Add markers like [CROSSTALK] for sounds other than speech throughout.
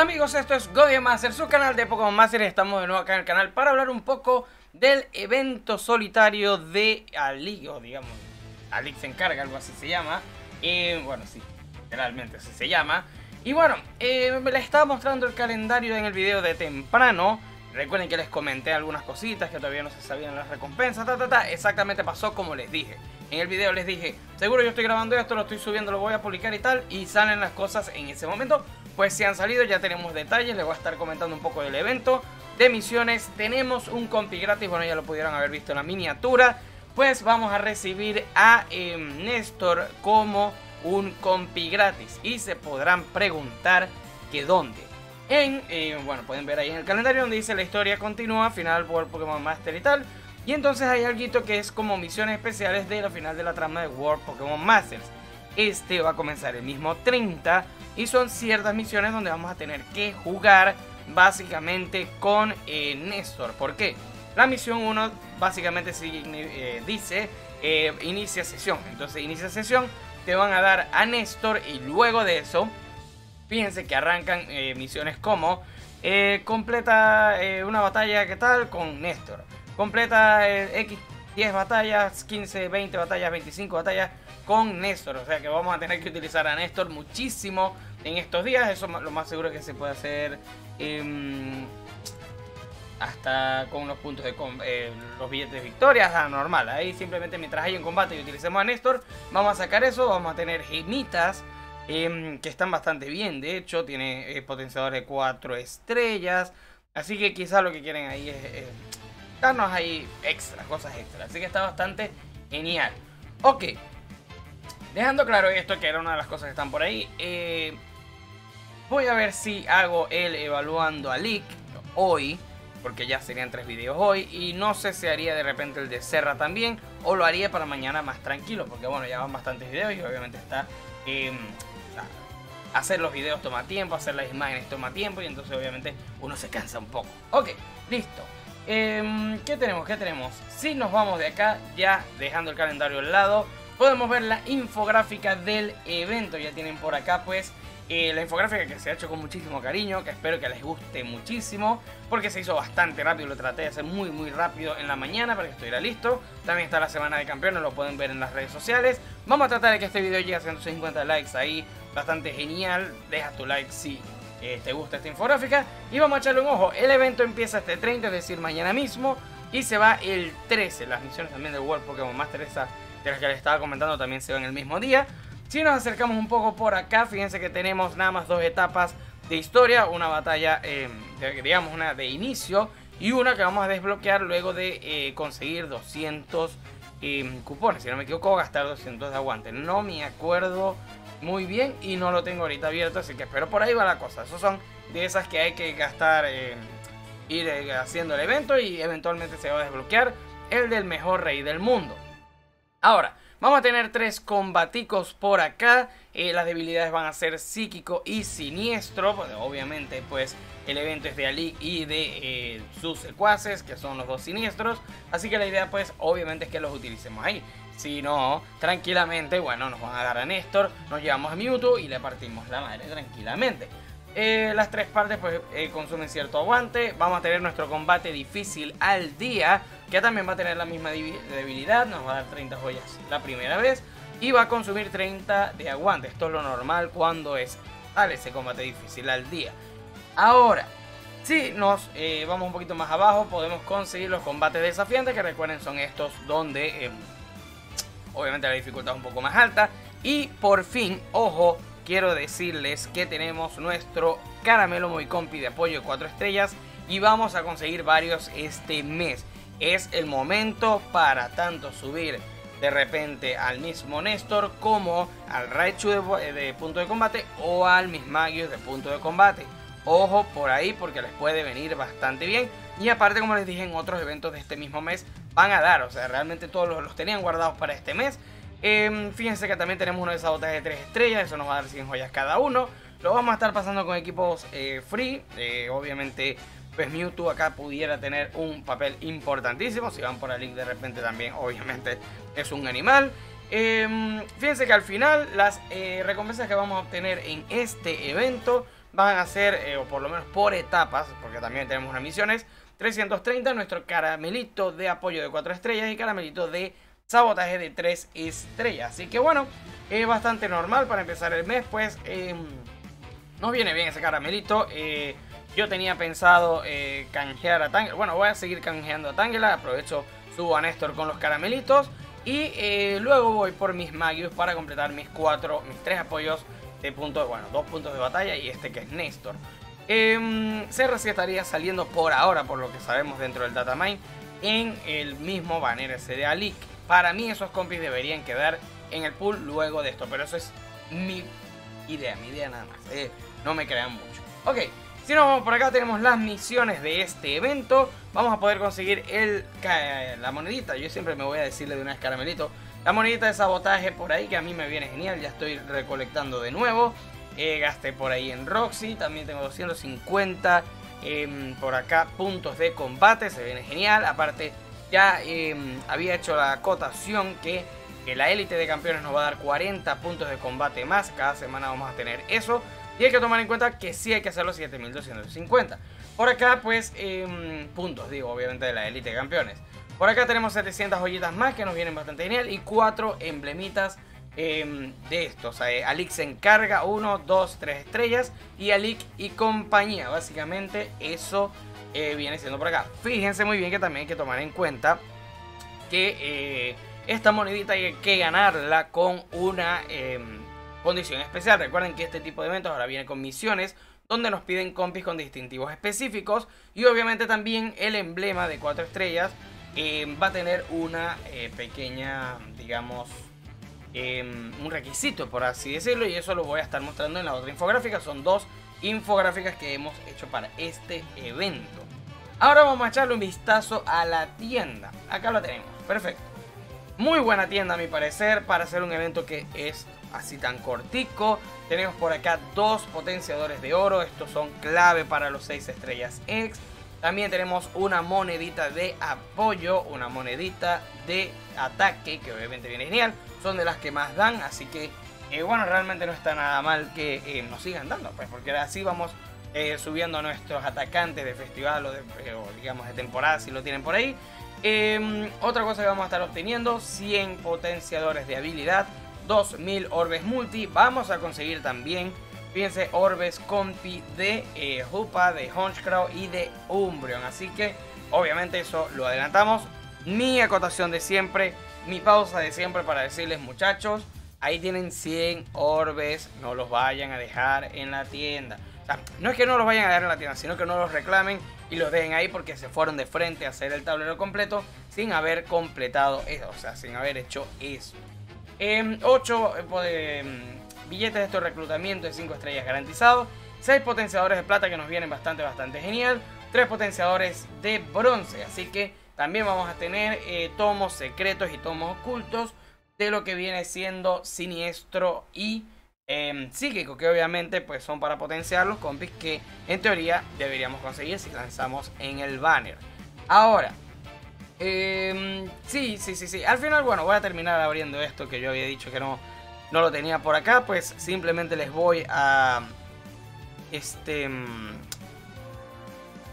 Amigos, esto es Godia Master, su canal de Pokémon Master. Estamos de nuevo acá en el canal para hablar un poco del evento solitario de Ali, digamos, Ali se encarga, algo así se llama. Y bueno, sí, literalmente así se llama. Y bueno, eh, les estaba mostrando el calendario en el video de temprano. Recuerden que les comenté algunas cositas que todavía no se sabían las recompensas, ta, ta, ta. Exactamente pasó como les dije. En el video les dije, seguro yo estoy grabando esto, lo estoy subiendo, lo voy a publicar y tal. Y salen las cosas en ese momento. Pues si han salido, ya tenemos detalles. Les voy a estar comentando un poco del evento. De misiones, tenemos un compi gratis. Bueno, ya lo pudieron haber visto en la miniatura. Pues vamos a recibir a eh, Néstor como un compi gratis. Y se podrán preguntar que dónde en, eh, bueno, pueden ver ahí en el calendario donde dice la historia continúa, final World Pokémon Master y tal. Y entonces hay algo que es como misiones especiales de la final de la trama de World Pokémon Masters. Este va a comenzar el mismo 30 y son ciertas misiones donde vamos a tener que jugar básicamente con eh, Néstor. ¿Por qué? La misión 1 básicamente eh, dice inicia sesión. Entonces inicia sesión, te van a dar a Néstor y luego de eso Fíjense que arrancan eh, misiones como eh, completa eh, una batalla, ¿qué tal? Con Néstor. Completa X 10 batallas, 15, 20 batallas, 25 batallas con Néstor. O sea que vamos a tener que utilizar a Néstor muchísimo en estos días. Eso lo más seguro que se puede hacer em, hasta con los puntos de los billetes de victoria, normal. Ahí simplemente mientras hay un combate y utilicemos a Néstor, vamos a sacar eso, vamos a tener gemitas Em, que están bastante bien. De hecho, tiene eh, potenciador de 4 estrellas. Así que quizás lo que quieren ahí es darnos ahí extra, cosas extra. Así que está bastante genial. Ok. Dejando claro esto, que era una de las cosas que están por ahí. Eh, voy a ver si hago el evaluando a Leak hoy. Porque ya serían tres videos hoy. Y no sé si haría de repente el de Serra también. O lo haría para mañana más tranquilo. Porque bueno, ya van bastantes videos y obviamente está... Em, hacer los videos toma tiempo, hacer las imágenes toma tiempo y entonces obviamente uno se cansa un poco. Ok, listo. Em, ¿Qué tenemos? ¿Qué tenemos? Si nos vamos de acá, ya dejando el calendario al lado, podemos ver la infográfica del evento. Ya tienen por acá pues eh, la infográfica que se ha hecho con muchísimo cariño, que espero que les guste muchísimo, porque se hizo bastante rápido, lo traté de hacer muy muy rápido en la mañana para que estuviera listo. También está la semana de campeones, lo pueden ver en las redes sociales. Vamos a tratar de que este video llegue a 150 likes ahí bastante genial. Deja tu like si eh, te gusta esta infográfica. Y vamos a echarle un ojo. El evento empieza este 30, es decir, mañana mismo. Y se va el 13. Las misiones también del World Pokémon Master, esa de las que les estaba comentando, también se van el mismo día. Si nos acercamos un poco por acá, fíjense que tenemos nada más dos etapas de historia. Una batalla, eh, digamos, una de inicio. Y una que vamos a desbloquear luego de eh, conseguir 200 cupones. Si no me equivoco, gastar 200 de aguante. No me acuerdo muy bien y no lo tengo ahorita abierto, así que espero por ahí va la cosa. Esos son de esas que hay que gastar, ir eh, haciendo el evento y eventualmente se va a desbloquear el del mejor rey del mundo. Ahora, vamos a tener tres combaticos por acá. Eh, las debilidades van a ser psíquico y siniestro. obviamente, pues el evento es de Ali y de eh, sus secuaces, que son los dos siniestros. Así que la idea, pues, obviamente es que los utilicemos ahí. Si no, tranquilamente, bueno, nos van a dar a Néstor, nos llevamos a Mewtwo y le partimos la madre tranquilamente. Eh, las tres partes pues eh, consumen cierto aguante. Vamos a tener nuestro combate difícil al día, que también va a tener la misma debilidad. Nos va a dar 30 joyas la primera vez y va a consumir 30 de aguante. Esto es lo normal cuando es tal ese combate difícil al día. Ahora, si nos eh, vamos un poquito más abajo, podemos conseguir los combates desafiantes, que recuerden son estos donde em, obviamente la dificultad es un poco más alta. Y por fin, ojo, quiero decirles que tenemos nuestro caramelo muy compi de apoyo de 4 estrellas y vamos a conseguir varios este mes. Es el momento para tanto subir de repente al mismo Néstor como al Raichu de, punto de combate o al Mismagius de punto de combate. Ojo por ahí porque les puede venir bastante bien. Y aparte, como les dije en otros eventos de este mismo mes, van a dar. O sea, realmente todos los, tenían guardados para este mes. Em, fíjense que también tenemos uno de sabotaje de 3 estrellas. Eso nos va a dar 100 joyas cada uno. Lo vamos a estar pasando con equipos eh, free. Eh, obviamente, pues Mewtwo acá pudiera tener un papel importantísimo. Si van por el link de repente también, [LAUGHS] obviamente, es un animal. Em, fíjense que al final las eh, recompensas que vamos a obtener en este evento van a ser, o por lo menos por etapas, porque también tenemos unas misiones, 330 nuestro caramelito de apoyo de 4 estrellas y caramelito de sabotaje de 3 estrellas. Así que bueno, es bastante normal para empezar el mes, pues eh, nos viene bien ese caramelito. Eh, yo tenía pensado eh, canjear a Tangela. Bueno, voy a seguir canjeando a Tangela. Aprovecho, subo a Néstor con los caramelitos. Y eh, luego voy por mis Magius para completar mis cuatro, mis tres apoyos de puntos, bueno, dos puntos de batalla y este que es Néstor. Em, CRC estaría saliendo por ahora, por lo que sabemos dentro del datamine, en el mismo banner de Alik. Para mí esos compis deberían quedar en el pool luego de esto, pero eso es mi idea, mi idea nada más. Eh, no me crean mucho. Ok, si nos vamos por acá tenemos las misiones de este evento. Vamos a poder conseguir el, la monedita. Yo siempre me voy a decirle de una vez caramelito. La monedita de sabotaje por ahí que a mí me viene genial. Ya estoy recolectando de nuevo. Eh, gasté por ahí en Roxy. También tengo 250 em, por acá puntos de combate. Se viene genial. Aparte ya em, había hecho la acotación que, que la élite de campeones nos va a dar 40 puntos de combate más. Cada semana vamos a tener eso. Y hay que tomar en cuenta que sí hay que hacer los 7250. Por acá, pues, eh, puntos, digo, obviamente de la élite de campeones. Por acá tenemos 700 joyitas más que nos vienen bastante genial. Y 4 emblemitas eh, de estos. Eh, Alix se encarga 1, 2, 3 estrellas. Y Alik y compañía. Básicamente eso eh, viene siendo por acá. Fíjense muy bien que también hay que tomar en cuenta que esta monedita hay que ganarla con una em, condición especial. Recuerden que este tipo de eventos ahora viene con misiones donde nos piden compis con distintivos específicos y obviamente también el emblema de 4 estrellas eh, va a tener una eh, pequeña, digamos, em, un requisito por así decirlo y eso lo voy a estar mostrando en la otra infográfica. Son dos infográficas que hemos hecho para este evento. Ahora vamos a echarle un vistazo a la tienda. Acá lo tenemos, perfecto. Muy buena tienda a mi parecer para hacer un evento que es así tan cortico. Tenemos por acá dos potenciadores de oro, estos son clave para los 6 estrellas X. También tenemos una monedita de apoyo, una monedita de ataque, que obviamente viene genial. Son de las que más dan, así que eh, bueno, realmente no está nada mal que eh, nos sigan dando, pues porque así vamos eh, subiendo a nuestros atacantes de festival o, de, digamos de temporada, si lo tienen por ahí. Em, otra cosa que vamos a estar obteniendo, 100 potenciadores de habilidad 2000 orbes multi. Vamos a conseguir también, fíjense, orbes compi de eh, Hupa, de Honchcrow y de Umbreon. Así que, obviamente, eso lo adelantamos. Mi acotación de siempre, mi pausa de siempre para decirles, muchachos, ahí tienen 100 orbes, no los vayan a dejar en la tienda. No es que no los vayan a dejar en la tienda, sino que no los reclamen y los dejen ahí porque se fueron de frente a hacer el tablero completo sin haber completado eso, o sea, sin haber hecho eso. 8 eh, em, billetes de estos reclutamiento de 5 estrellas garantizados. 6 potenciadores de plata que nos vienen bastante, bastante genial. 3 potenciadores de bronce. Así que también vamos a tener eh, tomos secretos y tomos ocultos de lo que viene siendo siniestro y em, psíquico. Que obviamente pues son para potenciar los compis que en teoría deberíamos conseguir si lanzamos en el banner. Ahora, eh, sí, sí, sí, sí. Al final, bueno, voy a terminar abriendo esto que yo había dicho que no, no lo tenía por acá. Pues simplemente les voy a... Este... Mm,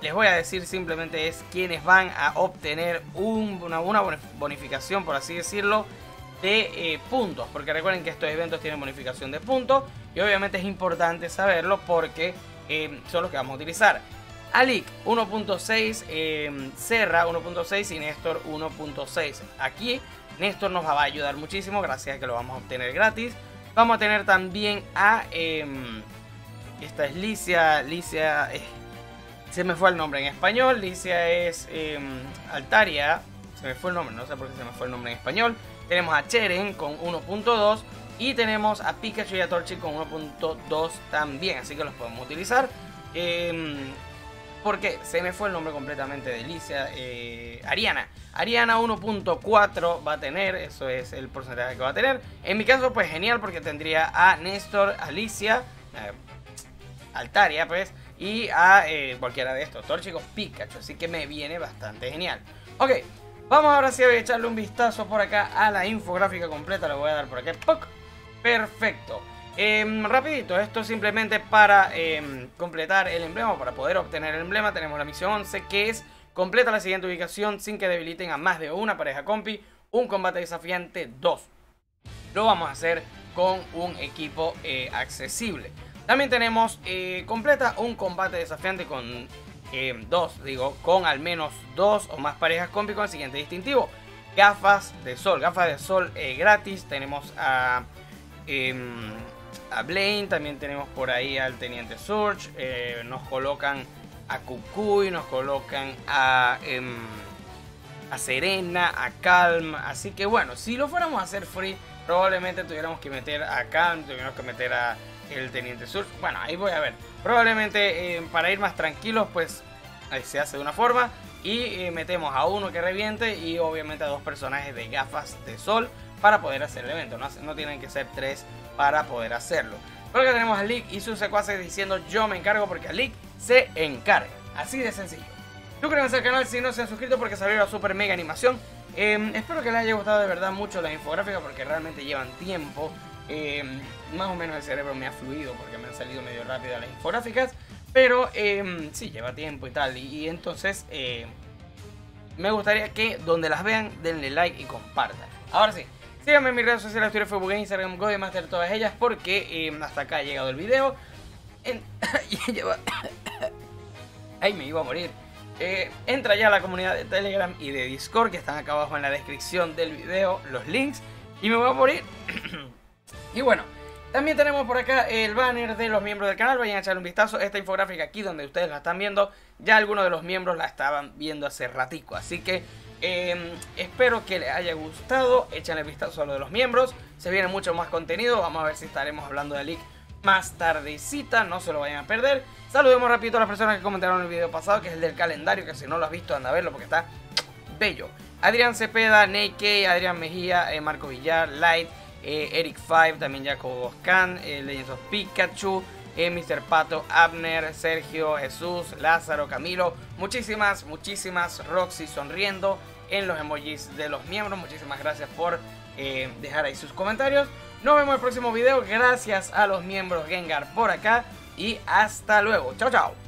les voy a decir simplemente es quienes van a obtener una, bonificación, por así decirlo, de eh, puntos. Porque recuerden que estos eventos tienen bonificación de puntos. Y obviamente es importante saberlo porque eh, son los que vamos a utilizar. Alic 1.6, eh, Serra 1.6 y Néstor 1.6. Aquí Néstor nos va a ayudar muchísimo gracias a que lo vamos a obtener gratis. Vamos a tener también a... Em, esta es Licia, Licia... Se me fue el nombre en español. Licia es em, Altaria. Se me fue el nombre, no sé por qué se me fue el nombre en español. Tenemos a Cheren con 1.2. Y tenemos a Pikachu y a Torchi con 1.2 también. Así que los podemos utilizar. Eh, porque se me fue el nombre completamente de Alicia. Eh, Ariana. Ariana 1.4 va a tener, eso es el porcentaje que va a tener. En mi caso, pues genial, porque tendría a Néstor, Alicia, eh, Altaria, pues, y a eh, cualquiera de estos, Torchicos, Pikachu. Así que me viene bastante genial. Ok, vamos ahora sí a echarle un vistazo por acá a la infográfica completa. Lo voy a dar por aquí. Perfecto. Em, rapidito, esto simplemente para em, completar el emblema, para poder obtener el emblema, tenemos la misión 11 que es completa la siguiente ubicación sin que debiliten a más de una pareja compi, un combate desafiante 2. Lo vamos a hacer con un equipo eh, accesible. También tenemos eh, completa un combate desafiante con eh, dos, digo, con al menos dos o más parejas compi con el siguiente distintivo. Gafas de sol, gafas de sol gratis. Tenemos a em, a Blaine, también tenemos por ahí al Teniente Surge, eh, nos colocan a Kukui, nos colocan a, em, a Serena, a Calm, así que bueno, si lo fuéramos a hacer free, probablemente tuviéramos que meter a Calm, tuviéramos que meter a el Teniente Surge, bueno, ahí voy a ver, probablemente em, para ir más tranquilos, pues se hace de una forma, y eh, metemos a uno que reviente y obviamente a dos personajes de gafas de sol para poder hacer el evento. No, no tienen que ser tres para poder hacerlo. Porque tenemos a Leak y sus secuaces diciendo yo me encargo porque a Leak se encarga. Así de sencillo. Suscríbanse al canal si no se han suscrito porque salió la super mega animación. Em, espero que les haya gustado de verdad mucho la infográfica porque realmente llevan tiempo. Em, más o menos el cerebro me ha fluido porque me han salido medio rápido las infográficas. Pero eh, sí, lleva tiempo y tal. Y, entonces me gustaría que donde las vean denle like y compartan. Ahora sí, Síganme en mis redes sociales, Twitter, Facebook, Instagram, Godemaster, todas ellas, porque eh, hasta acá ha llegado el video. [COUGHS] [COUGHS] Ay, me iba a morir. Eh, entra ya a la comunidad de Telegram y de Discord, que están acá abajo en la descripción del video, los links. Y me voy a morir. [COUGHS] y bueno, también tenemos por acá el banner de los miembros del canal. Vayan a echar un vistazo. Esta infográfica aquí donde ustedes la están viendo, ya algunos de los miembros la estaban viendo hace ratico. Así que Em, espero que les haya gustado. Échenle vistazo a lo de los miembros. Se viene mucho más contenido. Vamos a ver si estaremos hablando de League más tardecita. No se lo vayan a perder. Saludemos rápido a las personas que comentaron el video pasado, que es el del calendario. Que si no lo has visto, anda a verlo porque está bello. Adrián Cepeda, Ney Adrián Mejía, eh, Marco Villar, Light, eh, Eric Five, también Jacobo Boscan, eh, Legends of Pikachu. Mr. Pato, Abner, Sergio, Jesús, Lázaro, Camilo. Muchísimas, muchísimas Roxy sonriendo en los emojis de los miembros. Muchísimas gracias por eh, dejar ahí sus comentarios. Nos vemos en el próximo video. Gracias a los miembros Gengar por acá. Y hasta luego. Chao, chao.